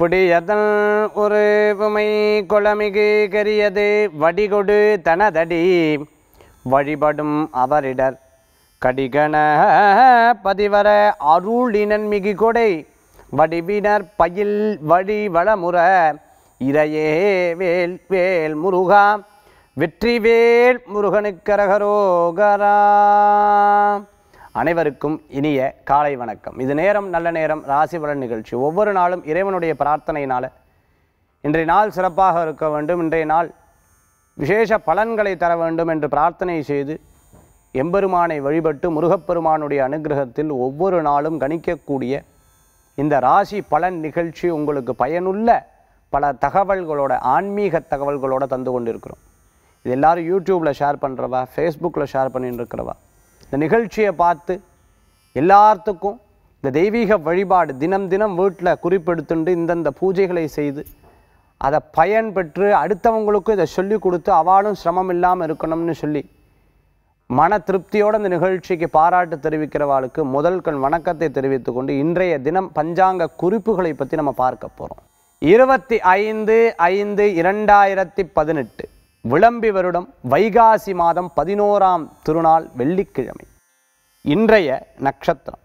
புடியதன் ஒரு உமை குளமிகு கரியது வடிகொடு தனதடி. வழிபடும் அவரிடர் கடிகண பதிவர அருளினன் மிகு கொடை. வடிவினர் பயில் வழி வளமுற இரையே வேல் வேல் முருகா. வெற்றிவேல் முருகனுக்கரகரோகரா அனைவருக்கும் இனிய காலை வணக்கம். இது நேரம் நல்ல நேரம் ராசி பலன் நிகழ்ச்சி. ஒவ்வொரு நாளும் இறைவனுடைய பிரார்த்தனையினால் இன்றைய நாள் சிறப்பாக இருக்க வேண்டும். இன்றைய நாள் விசேஷ பலன்களை தர வேண்டும் என்று பிரார்த்தனை செய்து எம்பெருமானை வழிபட்டு முருகப்பெருமானுடைய அனுகிரகத்தில் ஒவ்வொரு நாளும் கணிக்கக்கூடிய இந்த ராசி பலன் நிகழ்ச்சி உங்களுக்கு பயனுள்ள பல தகவல்களோட ஆன்மீக தகவல்களோட தந்து கொண்டிருக்கிறோம். இது எல்லோரும் யூடியூப்பில் ஷேர் பண்ணுறவா ஃபேஸ்புக்கில் ஷேர் பண்ணிட்டு இருக்கிறவா? இந்த நிகழ்ச்சியை பார்த்து எல்லாத்துக்கும் இந்த தெய்வீக வழிபாடு தினம் தினம் வீட்டில் குறிப்பெடுத்துண்டு இந்தந்த பூஜைகளை செய்து அதை பயன் பெற்று அடுத்தவங்களுக்கும் இதை சொல்லி கொடுத்து அவளும் சிரமம் இல்லாமல் இருக்கணும்னு சொல்லி மன திருப்தியோடு இந்த நிகழ்ச்சிக்கு பாராட்டு தெரிவிக்கிறவாளுக்கு முதல் கண் வணக்கத்தை தெரிவித்து கொண்டு இன்றைய தினம் பஞ்சாங்க குறிப்புகளை பற்றி நம்ம பார்க்க போகிறோம் இருபத்தி ஐந்து ஐந்து இரண்டாயிரத்தி பதினெட்டு. விளம்பி வருடம் வைகாசி மாதம் பதினோராம் திருநாள் வெள்ளிக்கிழமை. இன்றைய நட்சத்திரம்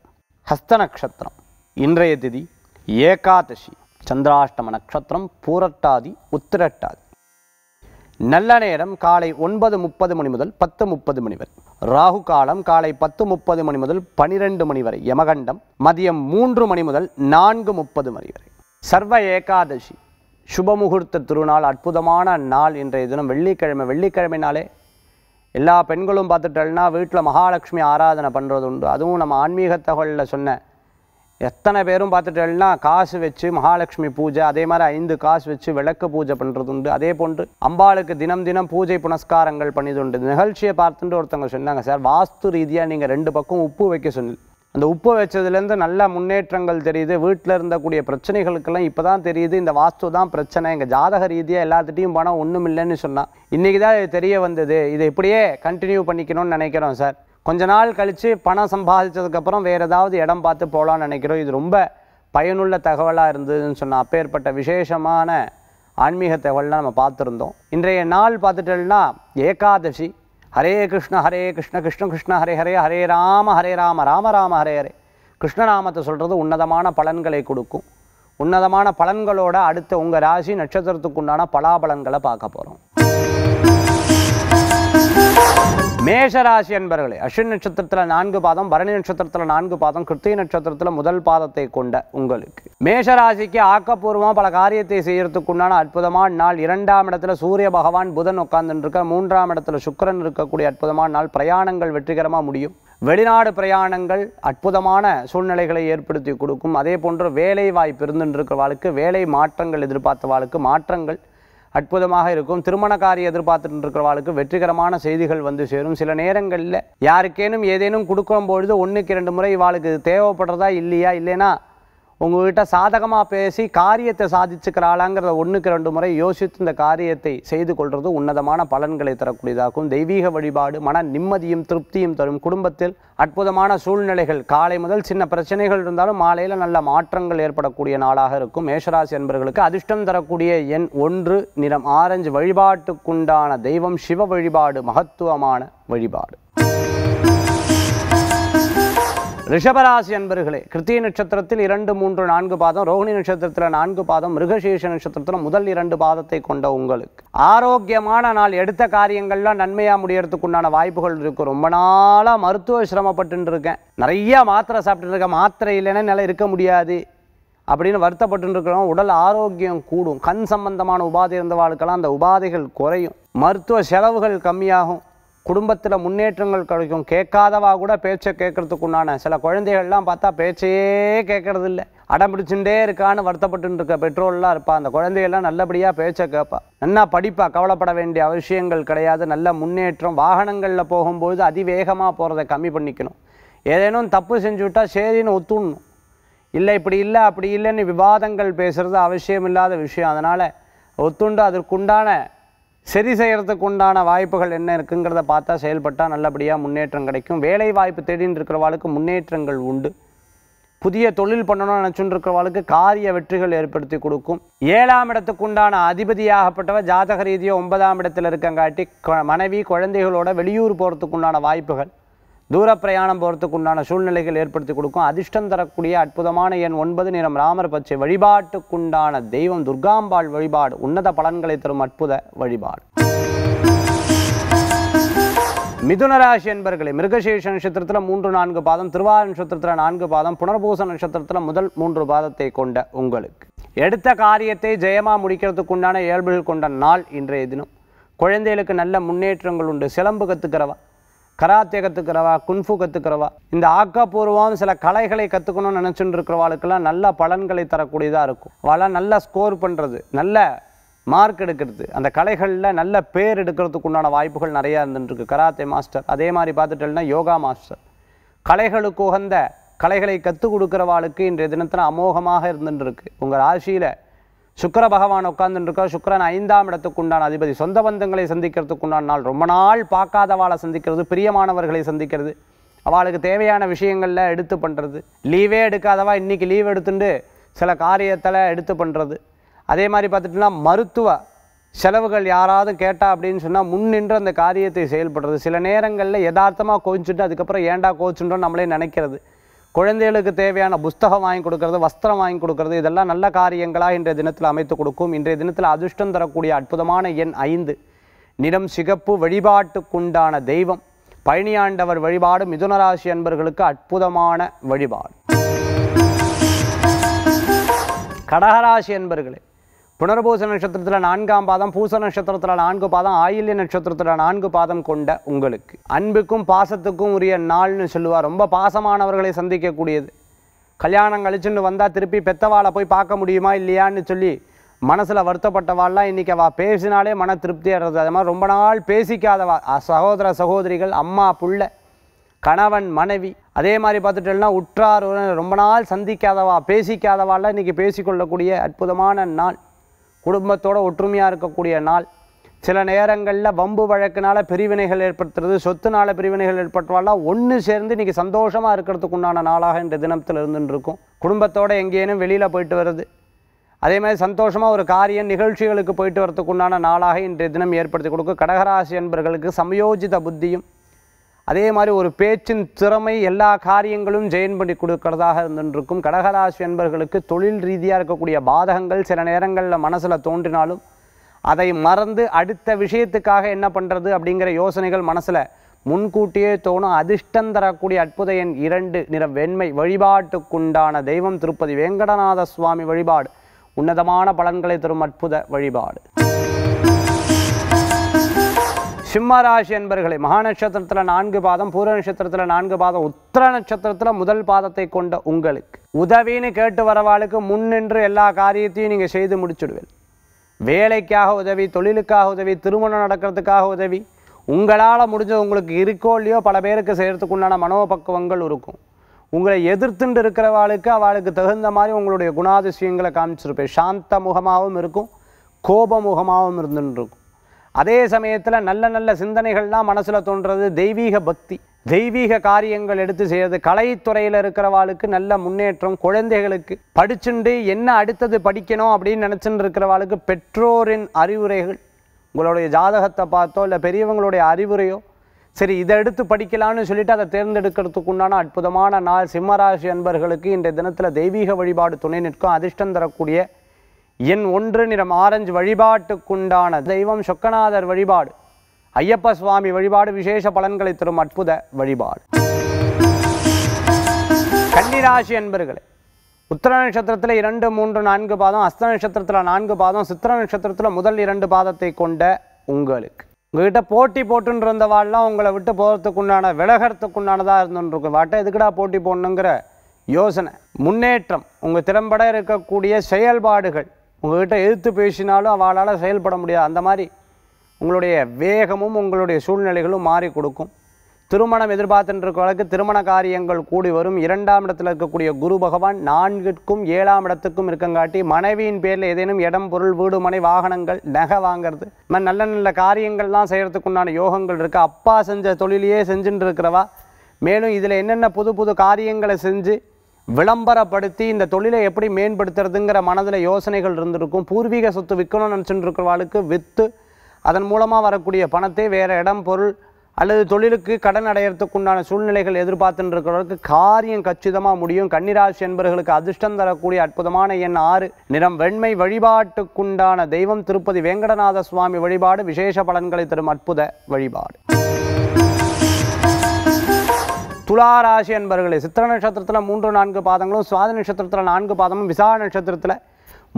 ஹஸ்த நட்சத்திரம். இன்றைய திதி ஏகாதசி சந்திராஷ்டம நட்சத்திரம் பூரட்டாதி உத்திரட்டாதி. நல்ல நேரம் காலை ஒன்பது முப்பது மணி முதல் பத்து முப்பது மணி வரை. ராகு காலம் காலை பத்து முப்பது மணி முதல் பனிரெண்டு மணி வரை. யமகண்டம் மதியம் மூன்று மணி முதல் நான்கு முப்பது மணி வரை. சர்வ ஏகாதசி சுபமுகூர்த்த திருநாள் அற்புதமான நாள் இன்றைய தினம். வெள்ளிக்கிழமை வெள்ளிக்கிழமை நாளே. எல்லா பெண்களும் பார்த்துட்டோம்னா வீட்டில் மகாலட்சுமி ஆராதனை பண்ணுறது உண்டு. அதுவும் நம்ம ஆன்மீக தகவலில் சொன்ன. எத்தனை பேரும் பார்த்துட்டேன்னா காசு வச்சு மகாலட்சுமி பூஜை அதே மாதிரி ஐந்து காசு வச்சு விளக்கு பூஜை பண்ணுறது உண்டு. அதே போன்று அம்பாளுக்கு தினம் தினம் பூஜை புனஸ்காரங்கள் பண்ணிது உண்டு. நிகழ்ச்சியை பார்த்துட்டு ஒருத்தவங்க சொன்னாங்க சார் வாஸ்து ரீதியாக நீங்கள் ரெண்டு பக்கம் உப்பு வைக்க சொன்னீங்க. அந்த உப்பு வச்சதுலேருந்து நல்ல முன்னேற்றங்கள் தெரியுது வீட்டில் இருந்தக்கூடிய பிரச்சனைகளுக்கெல்லாம் இப்போ தான் தெரியுது இந்த வாஸ்து தான் பிரச்சனை எங்கள் ஜாதக ரீதியாக எல்லாத்துட்டையும் பணம் ஒன்றும் இல்லைன்னு சொன்னால் இன்றைக்கி தான் இது தெரிய வந்தது இதை இப்படியே கண்டினியூ பண்ணிக்கணும்னு நினைக்கிறோம் சார். கொஞ்ச நாள் கழித்து பணம் சம்பாதிச்சதுக்கப்புறம் வேறு ஏதாவது இடம் பார்த்து போகலான்னு நினைக்கிறோம். இது ரொம்ப பயனுள்ள தகவலாக இருந்ததுன்னு சொன்னால் அப்பேற்பட்ட விசேஷமான ஆன்மீக தகவல்லாம் நம்ம பார்த்துருந்தோம். இன்றைய நாள் பார்த்துட்டோம்னா ஏகாதசி ஹரே கிருஷ்ண ஹரே கிருஷ்ண கிருஷ்ண கிருஷ்ண ஹரே ஹரே ஹரே ராம ஹரே ராம ராம ராம ஹரே ஹரே. கிருஷ்ணநாமத்தை சொல்கிறது உன்னதமான பலன்களை கொடுக்கும். உன்னதமான பலன்களோட அடுத்த உங்கள் ராசி நட்சத்திரத்துக்கு உண்டான பலாபலன்களை பார்க்க போகிறோம் மேஷராசி என்பர்களே அஸ்வின் நட்சத்திரத்தில் நான்கு பாதம் பரணி நட்சத்திரத்தில் நான்கு பாதம் கிருத்திகை நட்சத்திரத்தில் முதல் பாதத்தை கொண்ட உங்களுக்கு. மேஷராசிக்கு ஆக்கப்பூர்வமாக பல காரியத்தை செய்யறதுக்கு உண்டான அற்புதமான நாள். இரண்டாம் இடத்துல சூரிய பகவான் புதன் உட்கார்ந்துருக்க இருக்க மூன்றாம் இடத்துல சுக்கிரன் இருக்கக்கூடிய அற்புதமான நாள். பிரயாணங்கள் வெற்றிகரமாக முடியும். வெளிநாடு பிரயாணங்கள் அற்புதமான சூழ்நிலைகளை ஏற்படுத்தி கொடுக்கும். அதே போன்று வேலை வாய்ப்பு இருந்துட்டு வேலை மாற்றங்கள் எதிர்பார்த்தவாளுக்கு மாற்றங்கள் அற்புதமாக இருக்கும். திருமண காரியம் எதிர்பார்த்துட்டு இருக்கிறவாளுக்கு வெற்றிகரமான செய்திகள் வந்து சேரும். சில நேரங்களில் யாருக்கேனும் ஏதேனும் கொடுக்கும் பொழுது ஒன்றுக்கு இரண்டு முறை இவாளுக்கு தேவைப்படுறதா இல்லையா இல்லைன்னா உங்கள்கிட்ட சாதகமாக பேசி காரியத்தை சாதிச்சுக்கிறாளாங்கிறத ஒன்றுக்கு ரெண்டு முறை யோசித்து இந்த காரியத்தை செய்து கொள்வது உன்னதமான பலன்களை தரக்கூடியதாகும் தெய்வீக வழிபாடு மன நிம்மதியும் திருப்தியும் தரும். குடும்பத்தில் அற்புதமான சூழ்நிலைகள். காலை முதல் சின்ன பிரச்சனைகள் இருந்தாலும் மாலையில் நல்ல மாற்றங்கள் ஏற்படக்கூடிய நாளாக இருக்கும். மேஷராசி என்பவர்களுக்கு அதிர்ஷ்டம் தரக்கூடிய எண் ஒன்று நிறம் ஆரஞ்சு. வழிபாட்டுக்குண்டான தெய்வம் சிவ வழிபாடு மகத்துவமான வழிபாடு. ரிஷபராசி அன்பர்களே கிருத்திய நட்சத்திரத்தில் இரண்டு மூன்று நான்கு பாதம் ரோஹிணி நட்சத்திரத்தில் நான்கு பாதம் மிருகசீஷ நட்சத்திரத்தில் முதல் இரண்டு பாதத்தை கொண்ட உங்களுக்கு. ஆரோக்கியமான நாள் எடுத்த காரியங்கள்லாம் நன்மையாக முடியறதுக்குண்டான வாய்ப்புகள் இருக்கும் ரொம்ப நாளாக மருத்துவ சிரமப்பட்டு இருக்கேன் நிறைய மாத்திரை சாப்பிட்டு இருக்கேன் மாத்திரை இல்லைன்னா என்னால் இருக்க முடியாது அப்படின்னு வருத்தப்பட்டு இருக்கிறோம் உடல் ஆரோக்கியம் கூடும். கண் சம்பந்தமான உபாதை இருந்தவாளுக்கெல்லாம் அந்த உபாதைகள் குறையும். மருத்துவ செலவுகள் கம்மியாகும். குடும்பத்தில் முன்னேற்றங்கள் கிடைக்கும். கேட்காதவா கூட பேச்சை கேட்கறதுக்கு உண்டான சில குழந்தைகள்லாம் பார்த்தா பேச்சையே கேட்கறது இல்லை அடம் பிடிச்சுட்டே இருக்கான்னு வருத்தப்பட்டு இருக்க பெற்றோர்லாம் இருப்பா. அந்த குழந்தையெல்லாம் நல்லபடியாக பேச்சை கேட்பா. நல்லா படிப்பா கவலைப்பட வேண்டிய அவசியங்கள் கிடையாது. நல்ல முன்னேற்றம் வாகனங்களில் போகும்போது அதிவேகமாக போகிறத கம்மி பண்ணிக்கணும். ஏதேனும் தப்பு செஞ்சு விட்டா சரின்னு ஒத்துடணும் இல்லை இப்படி இல்லை அப்படி இல்லைன்னு விவாதங்கள் பேசுகிறது அவசியம் இல்லாத விஷயம். அதனால் ஒத்துண்டு அதற்குண்டான சரி செய்கிறதுக்கு உண்டான வாய்ப்புகள் என்ன இருக்குங்கிறத பார்த்தா செயல்பட்டால் நல்லபடியாக முன்னேற்றம் கிடைக்கும். வேலை வாய்ப்பு தேடின்னு இருக்கிறவாளுக்கு முன்னேற்றங்கள் உண்டு. புதிய தொழில் பண்ணணும்னு நினச்சுட்டு இருக்கிறவளுக்கு காரிய வெற்றிகள் ஏற்படுத்தி கொடுக்கும். ஏழாம் இடத்துக்கு உண்டான அதிபதியாகப்பட்டவ ஜாதக ரீதியாக ஒன்பதாம் இடத்துல இருக்கங்காட்டி மனைவி குழந்தைகளோட வெளியூர் போகிறதுக்கு உண்டான வாய்ப்புகள். தூர பிரயாணம் போகிறதுக்கு உண்டான சூழ்நிலைகள் ஏற்படுத்தி கொடுக்கும். அதிர்ஷ்டம் தரக்கூடிய அற்புதமான எண் ஒன்பது நிறம் ராமர் பச்சை வழிபாட்டுக்குண்டான தெய்வம் துர்காம்பாள் வழிபாடு. உன்னத பலன்களை தரும் அற்புத வழிபாடு. மிதுனராசி என்பர்களே மிருகசேஷ நட்சத்திரத்தில் மூன்று நான்கு பாதம் திருவாரூர் நட்சத்திரத்தில் நான்கு பாதம் புனர்பூச நட்சத்திரத்தில் முதல் மூன்று பாதத்தை கொண்ட உங்களுக்கு. எடுத்த காரியத்தை ஜெயமாக முடிக்கிறதுக்கு உண்டான இயல்புகள் கொண்ட நாள் இன்றைய தினம். குழந்தைகளுக்கு நல்ல முன்னேற்றங்கள் உண்டு. சிலம்பு கற்றுக்கிறவா கராத்தே கற்றுக்கிறவா குன்ஃபு கற்றுக்கிறவா இந்த ஆக்கப்பூர்வம் சில கலைகளை கற்றுக்கணும்னு நினச்சிட்டு இருக்கிறவாளுக்கெல்லாம் நல்ல பலன்களை தரக்கூடியதாக இருக்கும். அவளாம் நல்லா ஸ்கோர் பண்ணுறது நல்ல மார்க் எடுக்கிறது அந்த கலைகளில் நல்ல பேர் எடுக்கிறதுக்கு உண்டான வாய்ப்புகள் நிறையா இருந்துருக்கு கராத்தே மாஸ்டர் அதே மாதிரி பார்த்துட்டேன்னா யோகா மாஸ்டர் கலைகளுக்கு உகந்த கலைகளை கற்றுக் கொடுக்குறவாளுக்கு இன்றைய தினத்தில் அமோகமாக இருந்துட்டுருக்கு உங்கள் ராசியில் சுக்கர பகவான் உட்கார்ந்துருக்கார். சுக்கரன் ஐந்தாம் இடத்துக்கு உண்டான அதிபதி. சொந்த பந்தங்களை சந்திக்கிறதுக்கு உண்டான நாள். ரொம்ப நாள் பார்க்காதவாளை சந்திக்கிறது பிரியமானவர்களை சந்திக்கிறது. அவளுக்கு தேவையான விஷயங்களில் எடுத்து பண்ணுறது லீவே எடுக்காதவா? இன்றைக்கி லீவ் எடுத்துட்டு சில காரியத்தில் எடுத்து பண்ணுறது அதே மாதிரி பார்த்துட்டுனா மருத்துவ செலவுகள் யாராவது கேட்டா அப்படின்னு சொன்னால் முன்னின்று அந்த காரியத்தை செயல்படுறது. சில நேரங்களில் யதார்த்தமாக கோச்சிட்டு அதுக்கப்புறம் ஏன்டா கோச்சுன்றோம் நம்மளே நினைக்கிறது. குழந்தைகளுக்கு தேவையான புஸ்தகம் வாங்கி கொடுக்கறது வஸ்திரம் வாங்கி கொடுக்கறது இதெல்லாம் நல்ல காரியங்களாக இன்றைய தினத்தில் அமைத்து கொடுக்கும். இன்றைய தினத்தில் அதிர்ஷ்டம் தரக்கூடிய அற்புதமான எண் ஐந்து. நிறம் சிகப்பு வழிபாட்டுக்குண்டான தெய்வம். பழனியாண்டவர் வழிபாடு மிதுனராசி அன்பர்களுக்கு அற்புதமான வழிபாடு. கடகராசி என்பர்களே புனர்பூச நட்சத்திரத்தில் நான்காம் பாதம் பூச நட்சத்திரத்தில் நான்கு பாதம் ஆயில்ய நட்சத்திரத்தில் நான்கு பாதம் கொண்ட உங்களுக்கு. அன்புக்கும் பாசத்துக்கும் உரிய நாள்னு சொல்லுவார் ரொம்ப பாசமானவர்களை சந்திக்கக்கூடியது. கல்யாணம் கழிச்சுன்னு வந்தால் திருப்பி பெத்தவாளை போய் பார்க்க முடியுமா இல்லையான்னு சொல்லி மனசில் வருத்தப்பட்டவாள்லாம் இன்றைக்கி அவள் பேசினாலே மன திருப்தி அடைறது அது மாதிரி ரொம்ப நாள் பேசிக்காதவா. சகோதர சகோதரிகள் அம்மா புள்ள கணவன் மனைவி. அதே மாதிரி பார்த்துட்டோம்னா உற்றார் ரொம்ப நாள் சந்திக்காதவா பேசிக்காதவாள்லாம் இன்றைக்கி பேசிக்கொள்ளக்கூடிய அற்புதமான நாள். குடும்பத்தோட ஒற்றுமையாக இருக்கக்கூடிய நாள். சில நேரங்களில் வம்பு வழக்குனால் பிரிவினைகள் ஏற்படுத்துறது சொத்துனால பிரிவினைகள் ஏற்பட்டுவாலாம் ஒன்று சேர்ந்து இன்றைக்கி சந்தோஷமாக இருக்கிறதுக்கு உண்டான நாளாக இந்த தினத்தில் இருந்துருக்கும். குடும்பத்தோடு எங்கேனும் வெளியில் போயிட்டு வருது அதே மாதிரி சந்தோஷமாக ஒரு காரியம் நிகழ்ச்சிகளுக்கு போயிட்டு வரதுக்கு உண்டான நாளாக இன்றைய தினம் ஏற்படுத்தி கொடுக்கும். கடகராசி என்பர்களுக்கு சமயோஜித புத்தியும் அதே மாதிரி ஒரு பேச்சின் திறமை எல்லா காரியங்களும் ஜெயின் பண்ணி கொடுக்கறதாக இருந்துருக்கும் கடகராசி என்பர்களுக்கு தொழில் ரீதியாக இருக்கக்கூடிய பாதகங்கள் சில நேரங்களில் மனசில் தோன்றினாலும் அதை மறந்து அடுத்த விஷயத்துக்காக என்ன பண்ணுறது அப்படிங்கிற யோசனைகள் மனசில் முன்கூட்டியே தோணும். அதிர்ஷ்டம் தரக்கூடிய அற்புத எண் இரண்டு நிற வெண்மை வழிபாட்டுக்குண்டான தெய்வம் திருப்பதி வேங்கடநாத சுவாமி வழிபாடு. உன்னதமான பலன்களை தரும் அற்புத வழிபாடு. சிம்மராசி என்பர்களே மகா நட்சத்திரத்தில் நான்கு பாதம் பூர நட்சத்திரத்தில் நான்கு பாதம் உத்திர நட்சத்திரத்தில் முதல் பாதத்தை கொண்ட உங்களுக்கு. உதவின்னு கேட்டு வரவாளுக்கு முன்னின்று எல்லா காரியத்தையும் நீங்கள் செய்து முடிச்சுடுவேன் வேலைக்காக உதவி தொழிலுக்காக உதவி திருமணம் நடக்கிறதுக்காக உதவி உங்களால் முடிஞ்ச உங்களுக்கு இருக்கோ இல்லையோ பல பேருக்கு செய்கிறதுக்கு உண்டான மனோபக்குவங்கள் இருக்கும். உங்களை எதிர்த்துண்டு இருக்கிறவாளுக்கு அவளுக்கு தகுந்த மாதிரி உங்களுடைய குணாதிசயங்களை காமிச்சிருப்பேன். சாந்த முகமாகவும் இருக்கும் கோப முகமாகவும் இருந்துட்டு இருக்கும் அதே சமயத்தில் நல்ல நல்ல சிந்தனைகள்லாம் மனசில் தோன்றது தெய்வீக பக்தி. தெய்வீக காரியங்கள் எடுத்து செய்யறது கலைத்துறையில் இருக்கிறவாளுக்கு நல்ல முன்னேற்றம் குழந்தைகளுக்கு படிச்சுண்டு என்ன அடுத்தது படிக்கணும் அப்படின்னு நினச்சிட்டு இருக்கிறவாளுக்கு பெற்றோரின் அறிவுரைகள் உங்களுடைய ஜாதகத்தை பார்த்தோ இல்லை பெரியவங்களுடைய அறிவுரையோ சரி இதை எடுத்து படிக்கலாம்னு சொல்லிட்டு அதை தேர்ந்தெடுக்கிறதுக்கு உண்டான அற்புதமான நாள் சிம்மராசி அன்பர்களுக்கு இன்றைய தினத்தில் தெய்வீக வழிபாடு துணை நிற்கும் அதிர்ஷ்டம் தரக்கூடிய என் ஒன்று நிறம் ஆரஞ்சு வழிபாட்டுக்குண்டான தெய்வம் சொக்கநாதர் வழிபாடு. ஐயப்ப சுவாமி வழிபாடு விசேஷ பலன்களை தரும் அற்புத வழிபாடு. கன்னிராசி அன்பர்களே உத்திர நட்சத்திரத்தில் இரண்டு மூன்று நான்கு பாதம் அஸ்த நட்சத்திரத்தில் நான்கு பாதம் சித்திர நட்சத்திரத்தில் முதல் இரண்டு பாதத்தை கொண்ட உங்களுக்கு. உங்ககிட்ட போட்டி போட்டுன்னு இருந்தவாள்லாம் உங்களை விட்டு போகிறதுக்கு உண்டான இருந்துருக்கு உண்டானதாக வாட்ட எதுக்குடா போட்டி போடணுங்கிற யோசனை. முன்னேற்றம் உங்கள் திறம்பட இருக்கக்கூடிய செயல்பாடுகள். உங்கள்கிட்ட எதிர்த்து பேசினாலும் அவளால் செயல்பட முடியாது. அந்த மாதிரி உங்களுடைய வேகமும் உங்களுடைய சூழ்நிலைகளும் மாறி கொடுக்கும். திருமணம் எதிர்பார்த்துட்டு வழக்கு திருமண காரியங்கள் கூடி வரும். இரண்டாம் இடத்துல இருக்கக்கூடிய குரு பகவான் நான்கிற்கும் ஏழாம் இடத்துக்கும் இருக்கங்காட்டி மனைவியின் பேரில் ஏதேனும் இடம் பொருள் வீடு மனை வாகனங்கள் நகை வாங்குறது. நல்ல நல்ல காரியங்கள்லாம் செய்கிறதுக்கு உண்டான யோகங்கள் இருக்குது அப்பா செஞ்ச தொழிலையே செஞ்சுட்டு இருக்கிறவா. மேலும் இதில் என்னென்ன புது புது காரியங்களை செஞ்சு விளம்பரப்படுத்தி இந்த தொழிலை எப்படி மேம்படுத்துறதுங்கிற மனதில் யோசனைகள் இருந்திருக்கும். பூர்வீக சொத்து விற்கணும்னு நினச்சிட்டு இருக்கிறவாளுக்கு விற்று அதன் மூலமாக வரக்கூடிய பணத்தை வேறு இடம் பொருள் அல்லது தொழிலுக்கு கடன் அடையறதுக்கு உண்டான சூழ்நிலைகள் எதிர்பார்த்துட்டு இருக்கிறவர்களுக்கு காரியம் கச்சிதமாக முடியும். கன்னிராசி என்பவர்களுக்கு அதிர்ஷ்டம் தரக்கூடிய அற்புதமான எண் ஆறு. நிறம் வெண்மை வழிபாட்டுக்குண்டான தெய்வம் திருப்பதி வேங்கடநாத சுவாமி வழிபாடு. விசேஷ பலன்களை தரும் அற்புத வழிபாடு. துளாராசி என்பர்களே சித்திர நட்சத்திரத்தில் மூன்று நான்கு பாதங்களும் சுவாதி நட்சத்திரத்தில் நான்கு பாதமும் விசா நட்சத்திரத்தில்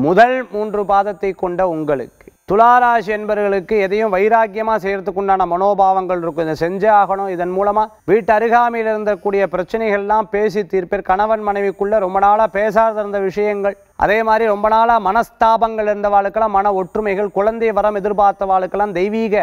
முதல் மூன்று பாதத்தை கொண்ட உங்களுக்கு. துளாராசி என்பவர்களுக்கு எதையும் வைராக்கியமாக செய்கிறதுக்கு உண்டான மனோபாவங்கள் இருக்கும். இதை செஞ்சே ஆகணும். இதன் மூலமாக வீட்டு அருகாமையில் இருந்தக்கூடிய பிரச்சனைகள்லாம் பேசி தீர்ப்பேர். கணவன் மனைவிக்குள்ளே ரொம்ப நாளாக பேசாத இருந்த விஷயங்கள். அதே மாதிரி ரொம்ப நாளாக மனஸ்தாபங்கள் இருந்தவாளுக்கெல்லாம் மன ஒற்றுமைகள் குழந்தை வரம் எதிர்பார்த்தவாளுக்கெல்லாம் தெய்வீக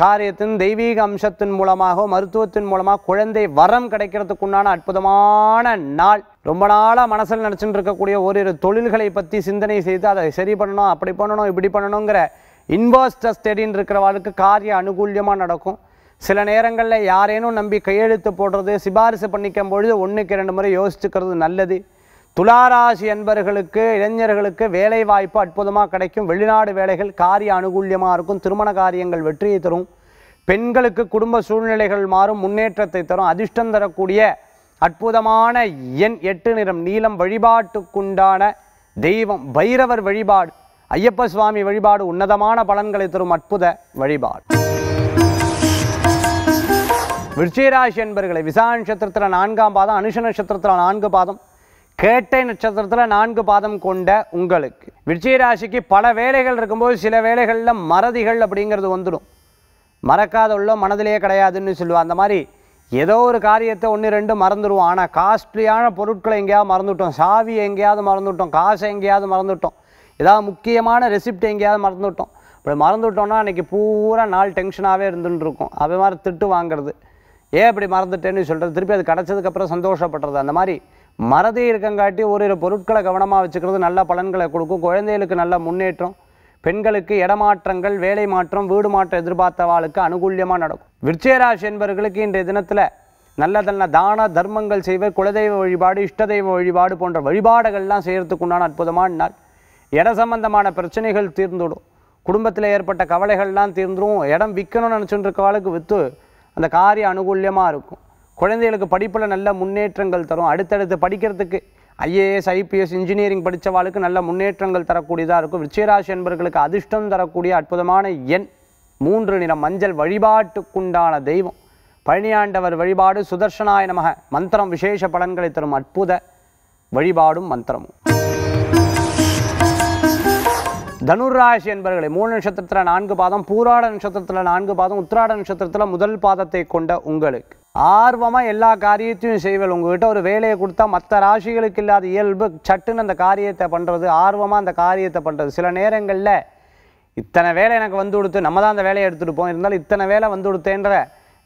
காரியத்தின் தெய்வீக அம்சத்தின் மூலமாக மருத்துவத்தின் மூலமாக குழந்தை வரம் கிடைக்கிறதுக்குண்டான அற்புதமான நாள். ரொம்ப நாளாக மனசில் நினச்சிட்டு இருக்கக்கூடிய ஓரிரு தொழில்களை பற்றி சிந்தனை செய்து அதை சரி பண்ணணும் அப்படி பண்ணணும் இப்படி பண்ணணுங்கிற இன்வெஸ்டர் ஸ்டெடின்னு இருக்கிறவாளுக்கு காரிய அனுகூல்யமாக நடக்கும். சில நேரங்களில் யாரேனும் நம்பி கையெழுத்து போடுறது சிபாரிசு பண்ணிக்கும் பொழுது ஒன்றுக்கு இரண்டு முறை யோசிச்சுக்கிறது நல்லது. துளாராசி என்பர்களுக்கு இளைஞர்களுக்கு வேலை வாய்ப்பு அற்புதமாக கிடைக்கும். வெளிநாடு வேலைகள் காரிய அனுகூல்யமாக இருக்கும். திருமண காரியங்கள் வெற்றியை தரும். பெண்களுக்கு குடும்ப சூழ்நிலைகள் மாறும். முன்னேற்றத்தை தரும். அதிர்ஷ்டம் தரக்கூடிய அற்புதமான எண் எட்டு நிறம் நீளம் வழிபாட்டுக்குண்டான தெய்வம் பைரவர் வழிபாடு. ஐயப்ப சுவாமி வழிபாடு உன்னதமான பலன்களை தரும் அற்புத வழிபாடு. விருச்சிகராசி என்பர்களை விசா நட்சத்திரத்தில் நான்காம் பாதம் அனுஷ நட்சத்திரத்தில் நான்கு பாதம். கேட்டை நட்சத்திரத்தில் நான்கு பாதம் கொண்ட உங்களுக்கு. விருச்சிகராசிக்கு பல வேலைகள் இருக்கும்போது சில வேலைகளில் மறதிகள் அப்படிங்கிறது வந்துடும். மறக்காத உள்ள மனதிலேயே கிடையாதுன்னு சொல்லுவோம் அந்த மாதிரி ஏதோ ஒரு காரியத்தை ஒன்று ரெண்டு மறந்துடுவோம் ஆனால் காஸ்ட்லியான பொருட்களை எங்கேயாவது மறந்துவிட்டோம் சாவி எங்கேயாவது மறந்துவிட்டோம் காசை எங்கேயாவது மறந்துவிட்டோம் ஏதாவது முக்கியமான ரெசிப்ட் எங்கேயாவது மறந்துவிட்டோம் இப்படி மறந்துவிட்டோம்னா அன்றைக்கி பூரா நாள் டென்ஷனாகவே இருந்துட்டுருக்கும் அதே மாதிரி திட்டு வாங்குறது. ஏன் இப்படி மறந்துட்டேன்னு சொல்கிறது திருப்பி அது கிடச்சதுக்கப்புறம் சந்தோஷப்படுறது. அந்த மாதிரி மறதி இருக்கங்காட்டி ஓரிரு பொருட்களை கவனமாக வச்சுக்கிறது நல்ல பலன்களை கொடுக்கும். குழந்தைகளுக்கு நல்ல முன்னேற்றம் பெண்களுக்கு இடமாற்றங்கள் வேலை மாற்றம் வீடு மாற்றம் எதிர்பார்த்தவாளுக்கு அனுகூல்யமாக நடக்கும். விருச்சயராசி என்பவர்களுக்கு இன்றைய தினத்தில் நல்ல நல்ல தான தர்மங்கள் செய்வர் குலதெய்வ வழிபாடு இஷ்டதெய்வ வழிபாடு போன்ற வழிபாடுகள்லாம் செய்கிறதுக்கு உண்டான அற்புதமான நாள். இட சம்பந்தமான பிரச்சனைகள் தீர்ந்துடும் குடும்பத்தில் ஏற்பட்ட கவலைகள்லாம் தீர்ந்துடும் இடம் விற்கணும்னு நினச்சிட்டு இருக்கவாளுக்கு விற்று அந்த காரியம் அனுகூல்யமாக இருக்கும். குழந்தைகளுக்கு படிப்பில் நல்ல முன்னேற்றங்கள் தரும். அடுத்தடுத்து படிக்கிறதுக்கு ஐஏஎஸ் ஐபிஎஸ் இன்ஜினியரிங் படித்தவாளுக்கு நல்ல முன்னேற்றங்கள் தரக்கூடியதாக இருக்கும். விச்சயராசி என்பர்களுக்கு அதிர்ஷ்டம் தரக்கூடிய அற்புதமான எண் மூன்று நிறம் மஞ்சள் வழிபாட்டுக்குண்டான தெய்வம். பழனியாண்டவர் வழிபாடு சுதர்ஷனாய நமக. மந்திரம் விசேஷ பலன்களை தரும் அற்புத வழிபாடும் மந்திரமும். தனுராசி என்பவர்களை மூணு நட்சத்திரத்தில் நான்கு பாதம் பூராட நட்சத்திரத்தில் நான்கு பாதம் உத்திராட நட்சத்திரத்தில் முதல் பாதத்தை கொண்ட உங்களுக்கு. ஆர்வமாக எல்லா காரியத்தையும் செய்வல். உங்ககிட்ட ஒரு வேலையை கொடுத்தா மற்ற ராசிகளுக்கு இல்லாத இயல்பு சட்டுன்னு அந்த காரியத்தை பண்ணுறது ஆர்வமாக அந்த காரியத்தை பண்ணுறது சில நேரங்களில் இத்தனை வேலை எனக்கு வந்து கொடுத்து நம்ம தான் அந்த வேலையை எடுத்துகிட்டு போவோம். இருந்தாலும் இத்தனை வேலை வந்து கொடுத்தேன்ற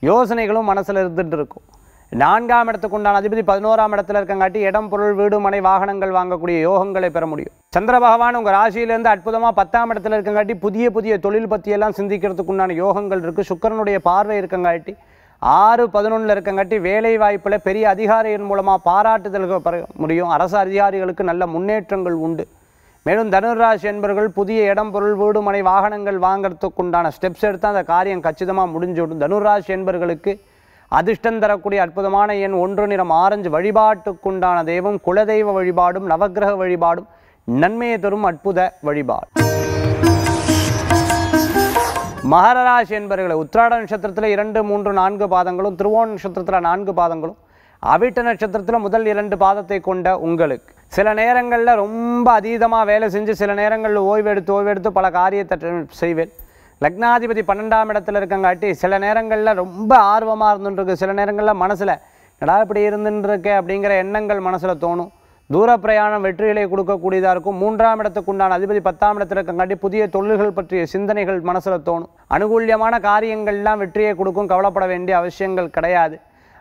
யோசனைகளும் மனசில் இருந்துகிட்டு இருக்கும். நான்காம் இடத்துக்கு உண்டான அதிபதி பதினோராம் இடத்துல இருக்கங்காட்டி இடம் பொருள் வீடு மனை வாகனங்கள் வாங்கக்கூடிய யோகங்களை பெற முடியும். சந்திர பகவான் உங்கள் ராசியிலேருந்து அற்புதமாக பத்தாம் இடத்துல இருக்கங்காட்டி புதிய புதிய தொழில் பற்றியெல்லாம் சிந்திக்கிறதுக்கு உண்டான யோகங்கள் இருக்குது சுக்கரனுடைய பார்வை இருக்கங்காட்டி ஆறு பதினொன்றில் இருக்கங்காட்டி வேலை வாய்ப்பில் பெரிய அதிகாரிகள் மூலமாக பாராட்டுதல்கள் பெற முடியும். அரசு அதிகாரிகளுக்கு நல்ல முன்னேற்றங்கள் உண்டு. மேலும் தனுராசி என்பவர்கள் புதிய இடம் பொருள் வீடு மனை வாகனங்கள் வாங்குறதுக்கு உண்டான ஸ்டெப்ஸ் எடுத்தால் அந்த காரியம் கச்சிதமாக முடிஞ்சுவிடும். தனுராசி என்பவர்களுக்கு அதிர்ஷ்டம் தரக்கூடிய அற்புதமான எண் ஒன்று நிறம் ஆரஞ்சு வழிபாட்டுக்குண்டான தெய்வம் குலதெய்வ வழிபாடும் நவக்கிரக வழிபாடும் நன்மையை தரும் அற்புத வழிபாடு. மகர ராசி என்பவர்களை உத்திராட நட்சத்திரத்தில் இரண்டு மூன்று நான்கு பாதங்களும் திருவோண நட்சத்திரத்தில் நான்கு பாதங்களும் அவிட்ட நட்சத்திரத்தில் முதல் இரண்டு பாதத்தை கொண்ட உங்களுக்கு. சில நேரங்களில் ரொம்ப அதீதமாக வேலை செஞ்சு சில நேரங்களில் ஓய்வெடுத்து ஓய்வெடுத்து பல காரியத்தை செய்வேன். லக்னாதிபதி பன்னெண்டாம் இடத்துல இருக்கங்காட்டி சில நேரங்களில் ரொம்ப ஆர்வமாக இருந்துட்டுருக்கு சில நேரங்களில் மனசில் நடா இப்படி இருந்துருக்கு அப்படிங்கிற எண்ணங்கள் மனசில் தோணும். தூர பிரயாணம் வெற்றிகளை கொடுக்கக்கூடியதாக இருக்கும். மூன்றாம் இடத்துக்கு உண்டான அதிபதி பத்தாம் இடத்துல இருக்கங்காட்டி புதிய தொழில்கள் பற்றிய சிந்தனைகள் மனசில் தோணும். அனுகூல்யமான காரியங்கள்லாம் வெற்றியை கொடுக்கும். கவலைப்பட வேண்டிய அவசியங்கள் கிடையாது.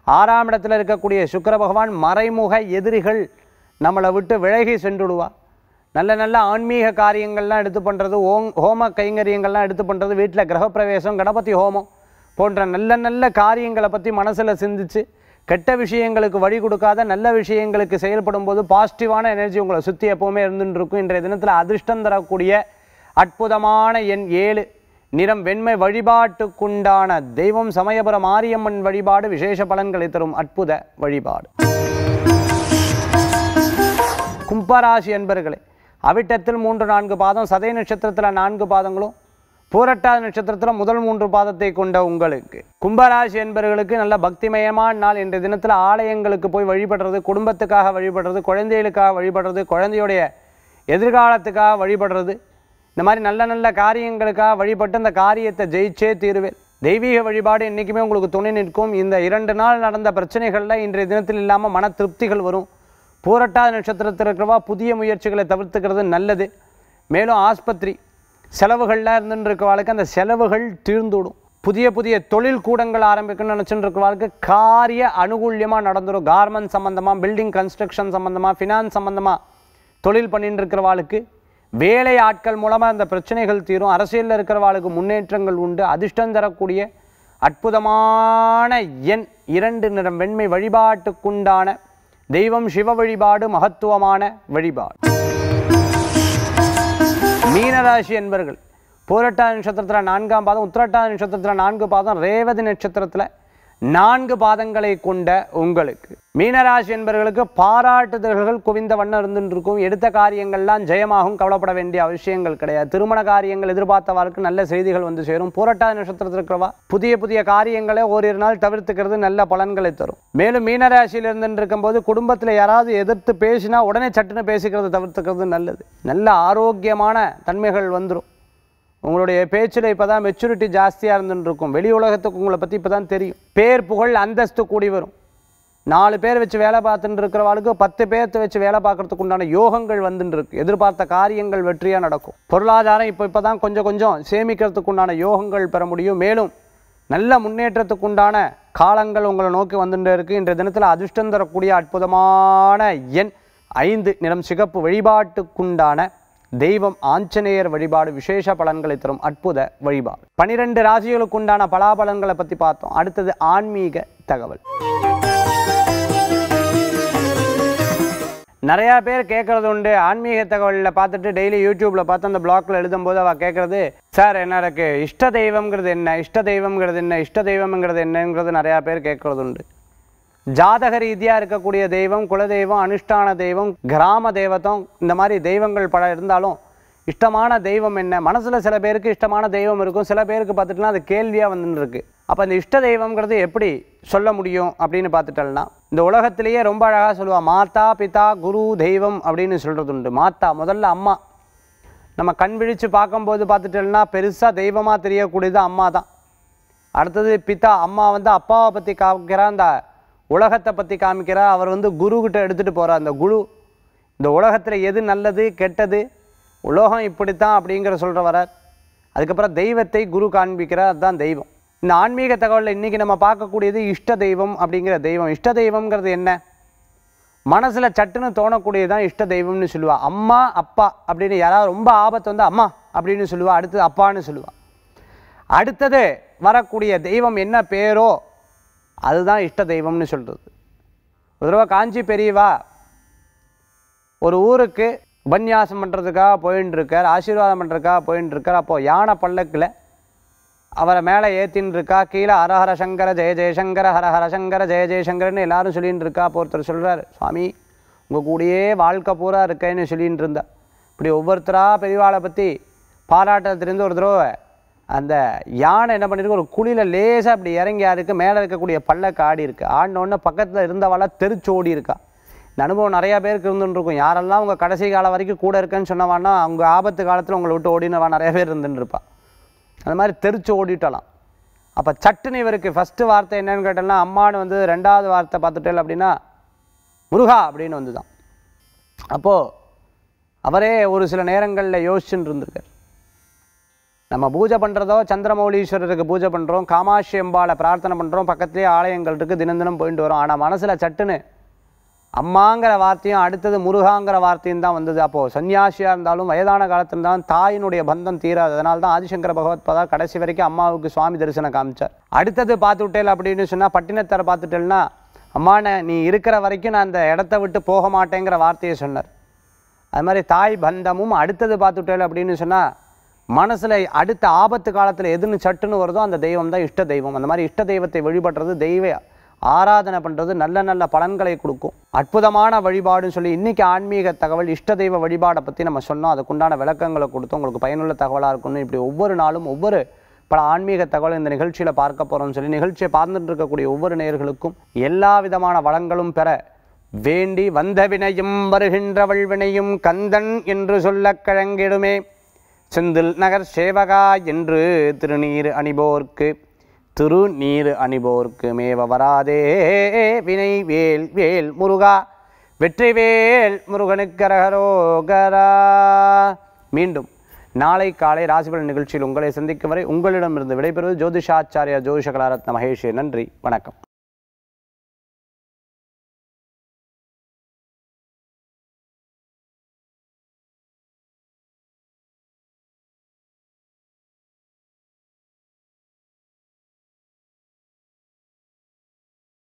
ஆறாம் இடத்துல இருக்கக்கூடிய சுக்கர பகவான் மறைமுக எதிரிகள் நம்மளை விட்டு விலகி சென்றுடுவா. நல்ல நல்ல ஆன்மீக காரியங்கள்லாம் எடுத்து பண்ணுறது ஓம் ஹோம கைங்கரியங்கள்லாம் எடுத்து பண்ணுறது வீட்டில் கிரகப்பிரவேசம் கணபதி ஹோமம் போன்ற நல்ல நல்ல காரியங்களை பற்றி மனசில் சிந்திச்சு கெட்ட விஷயங்களுக்கு வழி கொடுக்காத நல்ல விஷயங்களுக்கு செயல்படும் போது பாசிட்டிவான எனர்ஜி உங்களை சுற்றி எப்போவுமே இருந்துட்டு இருக்கும் இன்றைய தினத்தில் அதிர்ஷ்டம் தரக்கூடிய அற்புதமான எண் ஏழு. நிறம் வெண்மை வழிபாட்டுக்குண்டான தெய்வம் சமயபுரம் மாரியம்மன் வழிபாடு விசேஷ பலன்களை தரும் அற்புத வழிபாடு. கும்பராசி என்பர்களே அவிட்டத்தில் மூன்று நான்கு பாதம் சதய நட்சத்திரத்தில் நான்கு பாதங்களும் பூரட்டாதி நட்சத்திரத்தில் முதல் மூன்று பாதத்தை கொண்ட உங்களுக்கு. கும்பராசி என்பவர்களுக்கு நல்ல பக்திமயமான நாள். இன்றைய தினத்தில் ஆலயங்களுக்கு போய் வழிபடுறது குடும்பத்துக்காக வழிபடுறது குழந்தைகளுக்காக வழிபடுறது குழந்தையுடைய எதிர்காலத்துக்காக வழிபடுறது. இந்த மாதிரி நல்ல நல்ல காரியங்களுக்காக வழிபட்டு அந்த காரியத்தை ஜெயிச்சே தீருவேன். தெய்வீக வழிபாடு என்றைக்குமே உங்களுக்கு துணை நிற்கும். இந்த இரண்டு நாள் நடந்த பிரச்சனைகளில் இன்றைய தினத்தில் இல்லாமல் மன திருப்திகள் வரும். பூரட்டாத நட்சத்திரத்தில் இருக்கிறவா புதிய முயற்சிகளை தவிர்த்துக்கிறது நல்லது. மேலும் ஆஸ்பத்திரி செலவுகள்லாம் இருந்துட்டு வாழ்க்கை அந்த செலவுகள் தீர்ந்துவிடும். புதிய புதிய தொழில் கூடங்கள் ஆரம்பிக்கணும்னு நினச்சிட்டு வாழ்க்கை காரிய அனுகூல்யமாக நடந்துடும் கார்மெண்ட் சம்மந்தமாக பில்டிங் கன்ஸ்ட்ரக்ஷன் சம்மந்தமாக ஃபினான்ஸ் சம்மந்தமாக தொழில் பண்ணிட்டு இருக்கிறவாளுக்கு வேலை ஆட்கள் மூலமாக அந்த பிரச்சனைகள் தீரும். அரசியலில் இருக்கிறவாளுக்கு முன்னேற்றங்கள் உண்டு. அதிர்ஷ்டம் தரக்கூடிய அற்புதமான எண் இரண்டு நிறம். வெண்மை வழிபாட்டுக்குண்டான தெய்வம் சிவ வழிபாடு மகத்துவமான வழிபாடு. மீனராசி என்பர்கள். பூரட்டாதி நட்சத்திரத்தில் நான்காம் பாதம் உத்திரட்டாதி நட்சத்திரத்தில் நான்கு பாதம் ரேவதி நட்சத்திரத்தில் நான்கு பாதங்களை கொண்ட உங்களுக்கு. மீனராசி என்பவர்களுக்கு பாராட்டுதல்கள் குவிந்த வண்ணம் இருந்துருக்கும் இருக்கும் எடுத்த காரியங்கள்லாம் ஜெயமாகும் கவலைப்பட வேண்டிய அவசியங்கள் கிடையாது. திருமண காரியங்கள் எதிர்பார்த்தவாளுக்கு நல்ல செய்திகள் வந்து சேரும். பூரட்டாதி நட்சத்திரத்தில் இருக்கிறவா புதிய புதிய காரியங்களை ஓரிரு நாள் தவிர்த்துக்கிறது நல்ல பலன்களை தரும். மேலும் மீனராசியில் இருந்துருக்கும் போது குடும்பத்தில் யாராவது எதிர்த்து பேசினா உடனே சட்டுன்னு பேசிக்கிறது தவிர்த்துக்கிறது நல்லது. நல்ல ஆரோக்கியமான தன்மைகள் வந்துடும் உங்களுடைய பேச்சில் இப்போ தான் மெச்சூரிட்டி ஜாஸ்தியாக இருந்துருக்கும் வெளி உலகத்துக்கு உங்களை பற்றி இப்போ தான் தெரியும். பேர் புகழ் அந்தஸ்து கூடி வரும். நாலு பேர் வச்சு வேலை பார்த்துட்டு இருக்கிறவாளுக்கு பத்து பேர்த்த வச்சு வேலை பார்க்கறதுக்கு உண்டான யோகங்கள் வந்துட்டுருக்கு எதிர்பார்த்த காரியங்கள் வெற்றியாக நடக்கும். பொருளாதாரம் இப்போ இப்போ தான் கொஞ்சம் கொஞ்சம் சேமிக்கிறதுக்கு உண்டான யோகங்கள் பெற முடியும். மேலும் நல்ல முன்னேற்றத்துக்கு உண்டான காலங்கள் உங்களை நோக்கி வந்துட்டு இருக்குது இன்றைய தினத்தில் அதிர்ஷ்டம் தரக்கூடிய அற்புதமான எண் ஐந்து நிறம் சிகப்பு வழிபாட்டுக்குண்டான தெய்வம் ஆஞ்சநேயர் வழிபாடு விசேஷ பலன்களை தரும் அற்புத வழிபாடு. பனிரெண்டு ராசிகளுக்கு உண்டான பலாபலன்களை பற்றி பார்த்தோம். அடுத்தது ஆன்மீக தகவல். நிறையா பேர் கேட்குறது உண்டு. ஆன்மீக தகவலில் பார்த்துட்டு டெய்லி யூடியூப்பில் பார்த்து அந்த பிளாக்ல எழுதும்போது அவள் கேட்குறது சார் எனக்கு இஷ்ட தெய்வம்ங்கிறது என்ன? இஷ்ட தெய்வம்ங்கிறது என்ன? இஷ்ட தெய்வம்ங்கிறது என்னங்கிறது நிறையா பேர் கேட்குறது உண்டு. ஜாதக ரீதியாக இருக்கக்கூடிய தெய்வம் குலதெய்வம் அனுஷ்டான தெய்வம் கிராம தெய்வத்தம் இந்த மாதிரி தெய்வங்கள் பல இருந்தாலும் இஷ்டமான தெய்வம் என்ன? மனசில் சில பேருக்கு இஷ்டமான தெய்வம் இருக்கும். சில பேருக்கு பார்த்துட்டுனா அது கேள்வியாக வந்துன்னு இருக்குது அப்போ இந்த இஷ்ட தெய்வம்ங்கிறது எப்படி சொல்ல முடியும் அப்படின்னு பார்த்துட்டோம்னா இந்த உலகத்திலேயே ரொம்ப அழகாக சொல்லுவாள் மாதா பிதா குரு தெய்வம் அப்படின்னு சொல்கிறது உண்டு. மாத்தா முதல்ல அம்மா. நம்ம கண் விழித்து பார்க்கும்போது பார்த்துட்டோம்னா பெருசாக தெய்வமாக தெரியக்கூடியது அம்மா தான் அடுத்தது பிதா அம்மா வந்து அப்பாவை பற்றி காக்கிற அந்த உலகத்தை பற்றி காமிக்கிறார் அவர் வந்து குருக்கிட்ட எடுத்துகிட்டு போகிறார் அந்த குரு இந்த உலகத்தில் எது நல்லது கெட்டது உலோகம் இப்படித்தான் அப்படிங்கிற சொல்கிற வரார். அதுக்கப்புறம் தெய்வத்தை குரு காண்பிக்கிறார். அதுதான் தெய்வம். இந்த ஆன்மீக தகவலில் இன்றைக்கி நம்ம பார்க்கக்கூடியது இஷ்ட தெய்வம் அப்படிங்கிற தெய்வம். இஷ்ட தெய்வம்ங்கிறது என்ன? மனசில் சட்டுன்னு தோணக்கூடியது தான் இஷ்ட தெய்வம்னு சொல்லுவாள் அம்மா அப்பா அப்படின்னு யாராவது ரொம்ப ஆபத்து வந்து அம்மா அப்படின்னு சொல்லுவாள் அடுத்தது அப்பான்னு சொல்லுவாள் அடுத்தது வரக்கூடிய தெய்வம் என்ன பேரோ அதுதான் இஷ்ட தெய்வம்னு சொல்கிறது ஒரு தடவை காஞ்சி பெரியவா ஒரு ஊருக்கு உபன்யாசம் பண்ணுறதுக்காக போயின்னு இருக்கார் ஆசீர்வாதம் பண்ணுறதுக்காக போயின்னு இருக்கார் அப்போது யானை பல்லக்கில் அவரை மேலே ஏற்றின்னு இருக்கா கீழே ஹரஹர சங்கர ஜெய ஜெயசங்கர ஹரஹர சங்கர ஜெய ஜெயசங்கரன்னு எல்லாரும் சொல்லின்னு இருக்கா அப்போ ஒருத்தர் சொல்கிறார் சுவாமி உங்கள் கூடயே வாழ்க்கை பூரா இருக்கேன்னு சொல்லின்னு இருந்தா இப்படி ஒவ்வொருத்தராக பெரியவாளை பற்றி பாராட்டத்திலிருந்து ஒரு தடவை அந்த யானை என்ன பண்ணியிருக்கு ஒரு குழியில் லேசாக அப்படி இறங்கி யாருக்கு மேலே இருக்கக்கூடிய பல்லக்கு ஆடி இருக்கு. ஆடினோடனே பக்கத்தில் இருந்தவாளா தெரிச்சு ஓடி இருக்கா. இந்த அனுபவம் நிறையா பேருக்கு இருந்துருக்கும். யாரெல்லாம் உங்கள் கடைசி காலம் வரைக்கும் கூட இருக்கேன்னு சொன்னவான்னா அவங்க ஆபத்து காலத்தில் உங்களை விட்டு ஓடினவா நிறைய பேர் இருந்துருப்பா அந்த மாதிரி தெரிச்சு ஓடிட்டலாம் அப்போ சட்டுன்னு இவருக்கு ஃபஸ்ட்டு வார்த்தை என்னன்னு கேட்டோம்னா அம்மானு வந்து ரெண்டாவது வார்த்தை பார்த்துட்டேன் அப்படின்னா முருகா அப்படின்னு வந்து தான் அப்போது அவரே ஒரு சில நேரங்களில் யோசிச்சுட்டு இருந்திருக்கார். நம்ம பூஜை பண்ணுறதோ சந்திரமௌலீஸ்வரருக்கு பூஜை பண்ணுறோம் காமாட்சி அம்பாளை பிரார்த்தனை பண்ணுறோம் பக்கத்துலேயே ஆலயங்கள் இருக்குது தினம் தினம் போயிட்டு வரோம். ஆனால் மனசில் சட்டுன்னு அம்மாங்கிற வார்த்தையும் அடுத்தது முருகாங்கிற வார்த்தையும் தான் வந்தது. அப்போது சன்னியாசியாக இருந்தாலும் வயதான காலத்தில் இருந்தாலும் தாயினுடைய பந்தம் தீராது. அதனால தான் ஆதிசங்கர பகவத் பதா கடைசி வரைக்கும் அம்மாவுக்கு சுவாமி தரிசனம் காமிச்சார். அடுத்தது பார்த்துட்டேல் அப்படின்னு சொன்னால் பட்டினத்தரை பார்த்துட்டேன்னா அம்மான நீ இருக்கிற வரைக்கும் நான் அந்த இடத்த விட்டு போக மாட்டேங்கிற வார்த்தையை சொன்னார். அது மாதிரி தாய் பந்தமும் அடுத்தது பார்த்துட்டேல் அப்படின்னு சொன்னால் மனசில் அடுத்த ஆபத்து காலத்தில் எதுன்னு சட்டுன்னு வருதோ அந்த தெய்வம் தான் இஷ்ட தெய்வம். அந்த மாதிரி இஷ்ட தெய்வத்தை வழிபடுறது தெய்வ ஆராதனை பண்ணுறது நல்ல நல்ல பலன்களை கொடுக்கும். அற்புதமான வழிபாடுன்னு சொல்லி இன்றைக்கி ஆன்மீக தகவல் இஷ்ட தெய்வ வழிபாடை பற்றி நம்ம சொன்னோம். அதுக்குண்டான விளக்கங்களை கொடுத்து உங்களுக்கு பயனுள்ள தகவலாக இருக்கும்னு இப்படி ஒவ்வொரு நாளும் ஒவ்வொரு பல ஆன்மீக தகவல் இந்த நிகழ்ச்சியில் பார்க்க போகிறோம்னு சொல்லி நிகழ்ச்சியை பார்த்துட்டு இருக்கக்கூடிய ஒவ்வொரு நேயர்களுக்கும் எல்லா விதமான வளங்களும் பெற வேண்டி வந்த வினையும் வருகின்றவள் வினையும் கந்தன் என்று சொல்ல கழங்கிடுமே. செந்தில் நகர் சேவகா என்று திருநீர் அணிபோர்க்கு திருநீர் அணிபோர்க்கு மேவ வராதே. வினை வேல் வேல் முருகா வெற்றிவேல் முருகனுக்கரகரோகரா மீண்டும் நாளை காலை ராசிபலன் நிகழ்ச்சியில் உங்களை சந்திக்கும் வரை உங்களிடமிருந்து விடைபெறுவது ஜோதிஷாச்சாரியா ஜோதிஷ கலாரத்ன மகேஷே. நன்றி வணக்கம்.